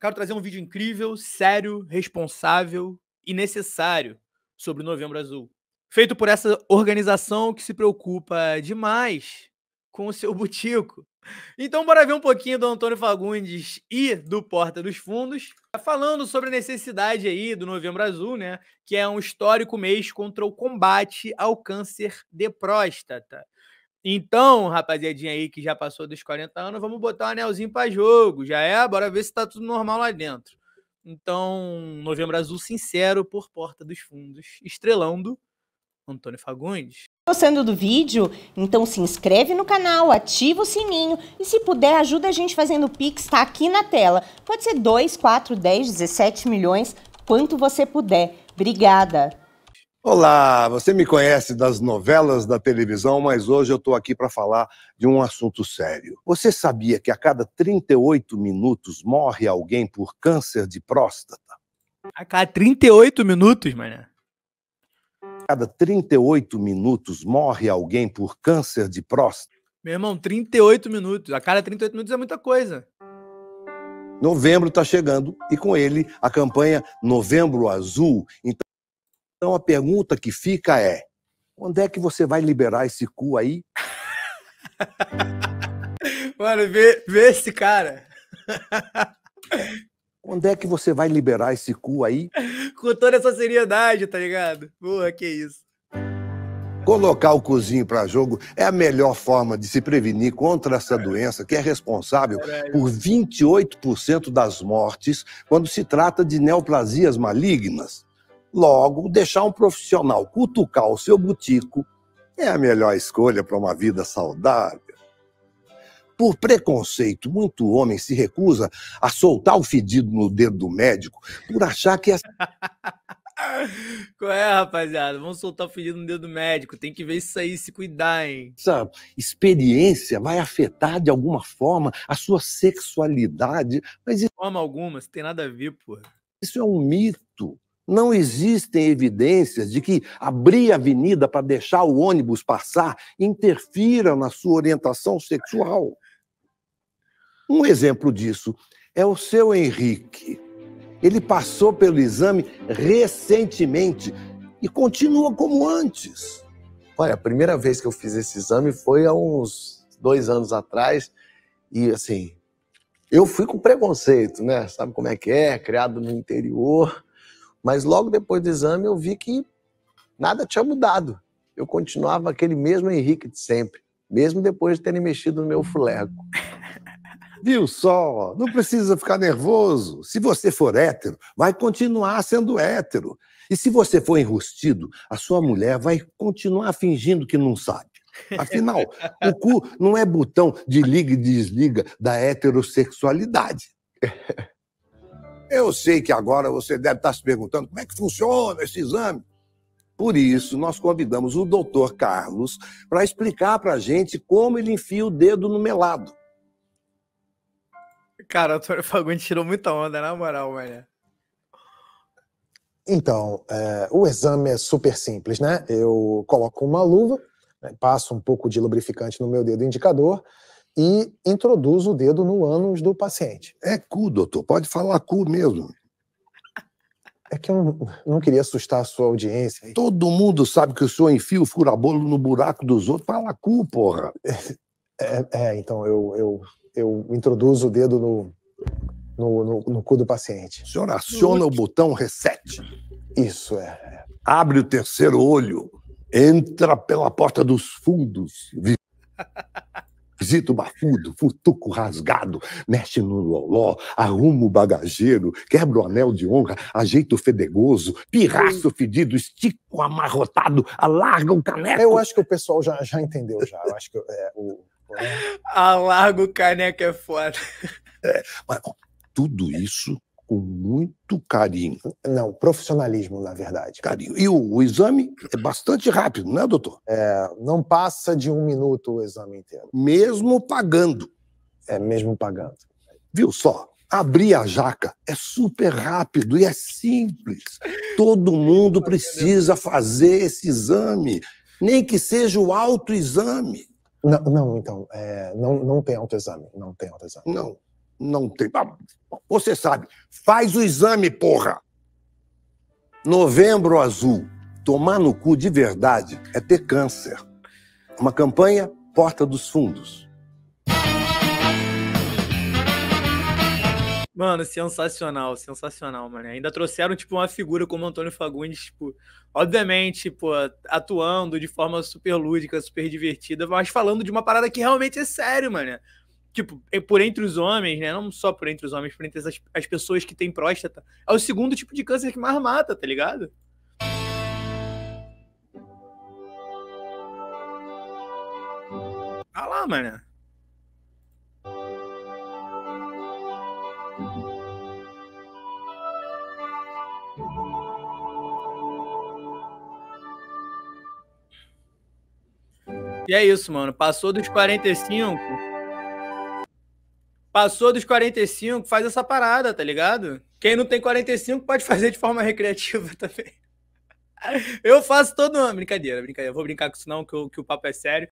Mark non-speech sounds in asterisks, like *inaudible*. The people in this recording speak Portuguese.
Quero trazer um vídeo incrível, sério, responsável e necessário sobre o Novembro Azul. Feito por essa organização que se preocupa demais com o seu *laughs* butico. Então, bora ver um pouquinho do Antônio Fagundes e do Porta dos Fundos, falando sobre a necessidade aí do Novembro Azul, né? Que é um histórico mês contra o combate ao câncer de próstata. Então, rapaziadinha aí que já passou dos 40 anos, vamos botar um anelzinho para jogo. Já é? Bora ver se tá tudo normal lá dentro. Então, Novembro Azul sincero por Porta dos Fundos, estrelando Antônio Fagundes. Gostando do vídeo? Então se inscreve no canal, ativa o sininho e se puder ajuda a gente fazendo o Pix, tá aqui na tela. Pode ser 2, 4, 10, 17 milhões, quanto você puder. Obrigada. Olá, você me conhece das novelas da televisão, mas hoje eu estou aqui para falar de um assunto sério. Você sabia que a cada 38 minutos morre alguém por câncer de próstata? A cada 38 minutos, mané? cada 38 minutos morre alguém por câncer de próstata. Meu irmão, 38 minutos. A cada 38 minutos é muita coisa. Novembro está chegando e com ele a campanha Novembro Azul. Então a pergunta que fica é: onde é que você vai liberar esse cu aí? *laughs* Mano, vê, vê esse cara. *laughs* Onde é que você vai liberar esse cu aí? *laughs* Com toda essa seriedade, tá ligado? Porra, que isso. Colocar o cozinho para jogo é a melhor forma de se prevenir contra essa doença que é responsável por 28% das mortes quando se trata de neoplasias malignas. Logo, deixar um profissional cutucar o seu butico é a melhor escolha para uma vida saudável. Por preconceito, muito homem se recusa a soltar o fedido no dedo do médico por achar que é. *laughs* Qual é, rapaziada? Vamos soltar o fedido no dedo do médico. Tem que ver isso aí, se cuidar, hein? Essa experiência vai afetar de alguma forma a sua sexualidade. Mas de forma alguma, isso tem nada a ver, porra. Isso é um mito. Não existem evidências de que abrir a avenida para deixar o ônibus passar interfira na sua orientação sexual. Um exemplo disso é o seu Henrique. Ele passou pelo exame recentemente e continua como antes. Olha, a primeira vez que eu fiz esse exame foi há uns dois anos atrás e, assim, eu fui com preconceito, né? Sabe como é que é? Criado no interior. Mas logo depois do exame eu vi que nada tinha mudado. Eu continuava aquele mesmo Henrique de sempre, mesmo depois de terem mexido no meu fuleco. *laughs* Viu só? Não precisa ficar nervoso. Se você for hétero, vai continuar sendo hétero. E se você for enrustido, a sua mulher vai continuar fingindo que não sabe. Afinal, o cu não é botão de liga e desliga da heterossexualidade. *laughs* Eu sei que agora você deve estar se perguntando como é que funciona esse exame. Por isso, nós convidamos o doutor Carlos para explicar para a gente como ele enfia o dedo no melado. Cara, o Antônio Fagundes tirou muita onda, na moral, velho. Então, é, o exame é super simples, né? Eu coloco uma luva, né, passo um pouco de lubrificante no meu dedo indicador e introduzo o dedo no ânus do paciente. É cu, doutor. Pode falar cu mesmo. É que eu não, não queria assustar a sua audiência. Todo mundo sabe que o senhor enfia o furabolo no buraco dos outros. Fala cu, porra. *laughs* É, é então eu, eu eu introduzo o dedo no, no, no, no cu do paciente. O senhor aciona o botão reset. Isso, é. Abre o terceiro olho, entra pela porta dos fundos, visita o bafudo, futuco rasgado, mexe no loló, arruma o bagageiro, quebra o anel de honra, ajeita o fedegoso, pirraço fedido, estica o amarrotado, alarga o caneco. Eu acho que o pessoal já, já entendeu, já. Eu acho que é, o, Alarga o caneco é foda. É, mas tudo isso com muito carinho. Não, profissionalismo, na verdade. Carinho. E o, o exame é bastante rápido, né, doutor? É, não passa de um minuto o exame inteiro. Mesmo pagando. É, mesmo pagando. Viu só? Abrir a jaca é super rápido e é simples. Todo mundo precisa fazer esse exame, nem que seja o autoexame. Não, não então, é, não, não tem autoexame, não tem autoexame. Não. Não tem. Ah, Você sabe, faz o exame, porra! Novembro Azul. Tomar no cu de verdade é ter câncer. Uma campanha Porta dos Fundos. Mano, sensacional, sensacional, mano. Ainda trouxeram, tipo, uma figura como Antônio Fagundes, tipo, obviamente, pô, atuando de forma super lúdica, super divertida, mas falando de uma parada que realmente é sério, mano. Tipo, é por entre os homens, né? Não só por entre os homens, por entre as, as pessoas que têm próstata. É o segundo tipo de câncer que mais mata, tá ligado? Ah lá, mano. E é isso, mano. Passou dos 45. Passou dos 45, faz essa parada, tá ligado? Quem não tem 45 pode fazer de forma *laughs* recreativa também. Eu faço todo ano. Brincadeira, brincadeira. Eu vou brincar com isso não, que o, que o papo é sério.